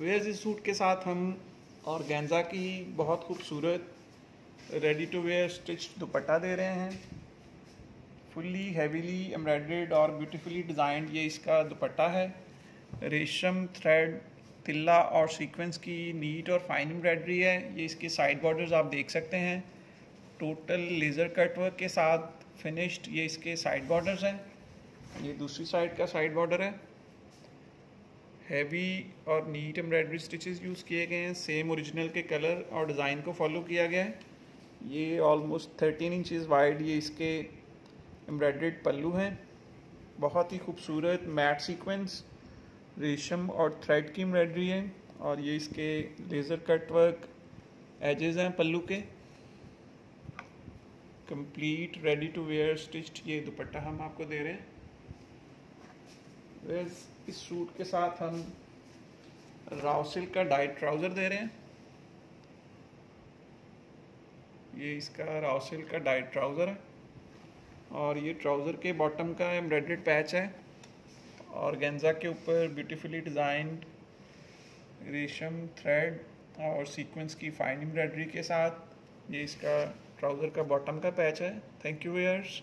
Wears इस suit के साथ हम और गेंजा की बहुत खूबसूरत ready to wear stitch dupatta दे रहे हैं। फुल्ली हैवीली एम्ब्रॉयड और ब्यूटीफुली डिज़ाइंड ये इसका दुपट्टा है। रेशम थ्रेड तिल्ला और सीक्वेंस की नीट और फाइन एम्ब्रॉयडरी है। ये इसके साइड बॉर्डर्स आप देख सकते हैं। टोटल लेज़र कट वर्क के साथ फिनिश्ड ये इसके साइड बॉर्डर्स हैं। ये दूसरी साइड का साइड बॉर्डर है। हैवी और नीट एम्ब्रॉयडरी स्टिचेस यूज़ किए गए हैं। सेम ओरिजिनल के कलर और डिज़ाइन को फॉलो किया गया है। ये ऑलमोस्ट थर्टीन इंचज़ वाइड ये इसके एम्ब्रॉयड्रेड पल्लू हैं। बहुत ही खूबसूरत मैट सीक्वेंस रेशम और थ्रेड की एम्ब्रॉयडरी है और ये इसके लेज़र कट वर्क एजेस हैं पल्लू के। Complete ready to wear stitched ये दुपट्टा हम आपको दे रहे हैं। इस सूट के साथ हम राव सिल्क का डाइट ट्राउज़र दे रहे हैं। ये इसका राव सिल्क का डाइट ट्राउज़र है। और ये ट्राउज़र के बॉटम का एम्ब्रॉयडेड पैच है। और गेंजा के ऊपर ब्यूटीफुली डिज़ाइंड रेशम थ्रेड और सीक्वेंस की फाइन एम्ब्रॉयडरी के साथ ये इसका ट्राउज़र का बॉटम का पैच है। Thank you wears